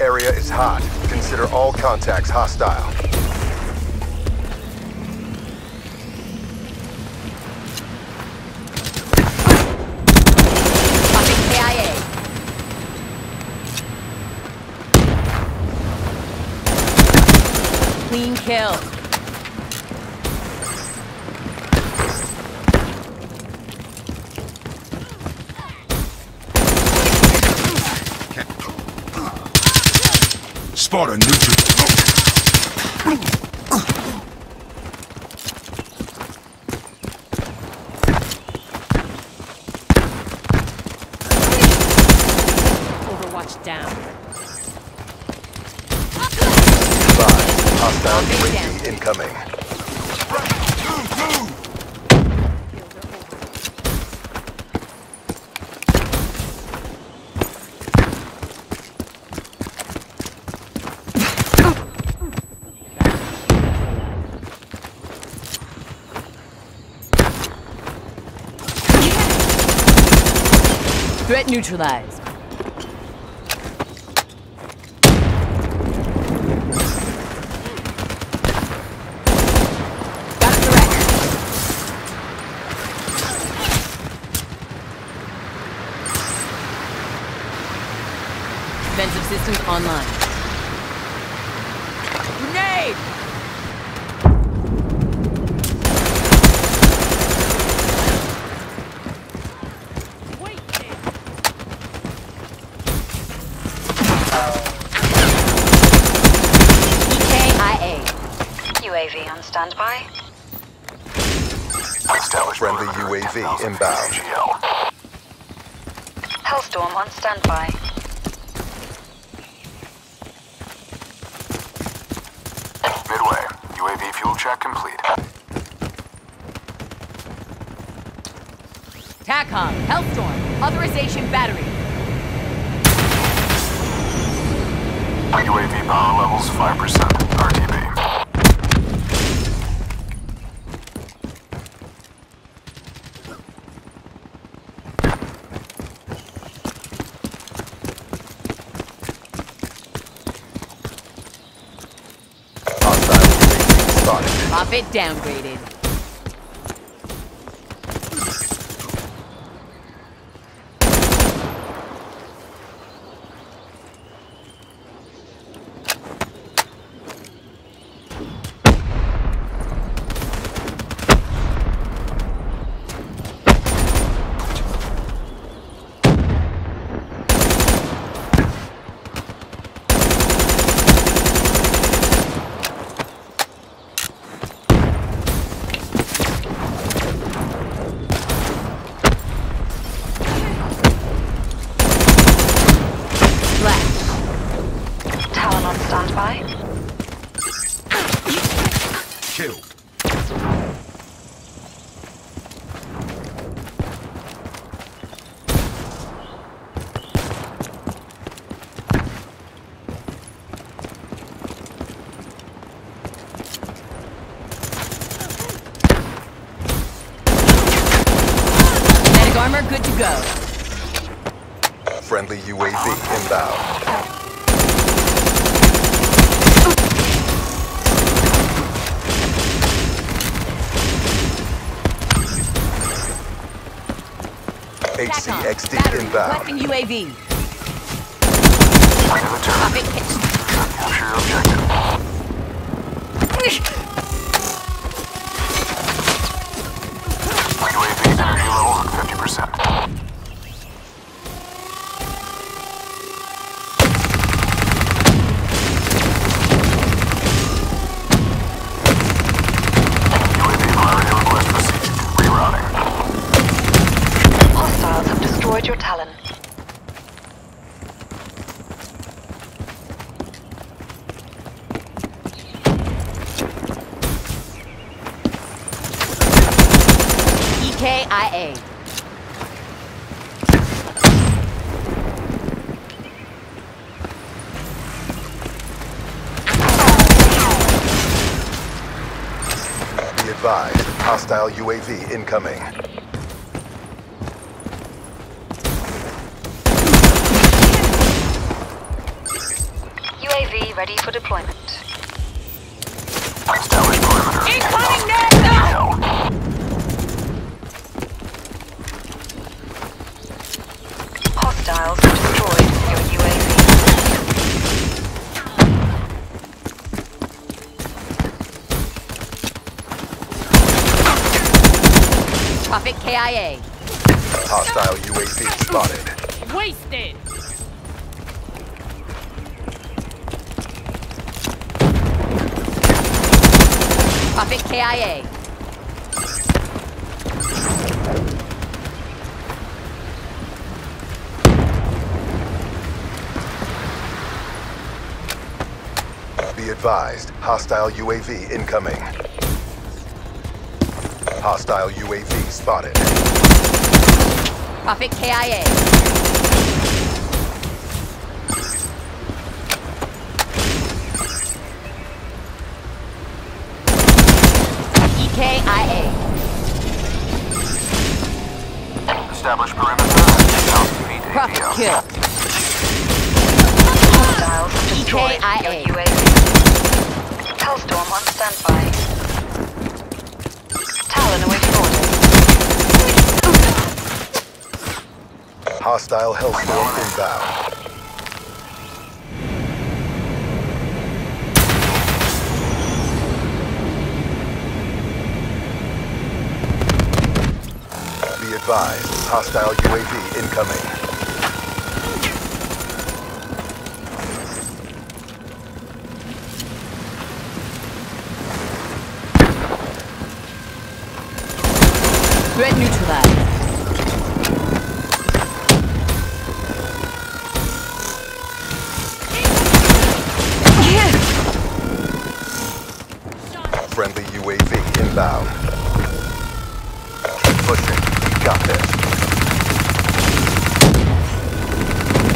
Area is hot. Consider all contacts hostile. Clean kill. Spot a neutral. Overwatch down. Advise. Hostile Big UAV down. incoming. Threat neutralized. Defensive systems online. Grenade! EKIA. UAV on standby. Friendly UAV inbound. Hellstorm on standby. Midway. UAV fuel check complete. TACOM, Hellstorm, authorization battery. UAV power levels 5%. RTB. Hostile UAV spotted. It downgraded. Friendly UAV inbound. TACOM, HCXD battery, inbound. collecting UAV. Way to the turret. Pop it. Capture objective. UAV energy levels at 50%. UAV priority request received. Rerouting. Hostiles have destroyed your Talon. EKIA. Be advised. Hostile UAV incoming. UAV ready for deployment. Establish perimeter. Incoming net! Prophet KIA. Hostile UAV spotted. Wasted! Prophet KIA. Be advised, hostile UAV incoming. Hostile UAV spotted. Prophet KIA. EKIA. Establish perimeter. South feet Prophet ATL. kill. Hostiles destroyed EKIA. your UAV. Hellstorm on standby. Hostile Hellstorm inbound. Be advised, hostile UAV incoming. Threat neutralized. Got this.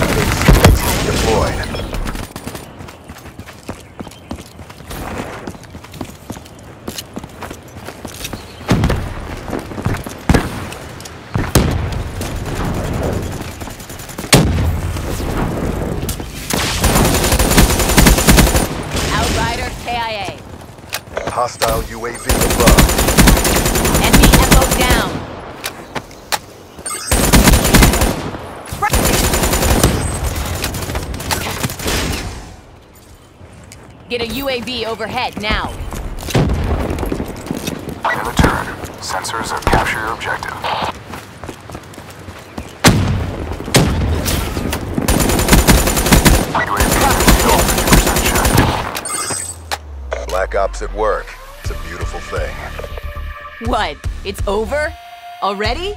HCXD deployed. Outrider KIA. Hostile UAV Get a UAV overhead now. In the turn. Sensors have captured your objective. UAV field 50% checked. Black Ops at work. It's a beautiful thing. What? It's over? Already?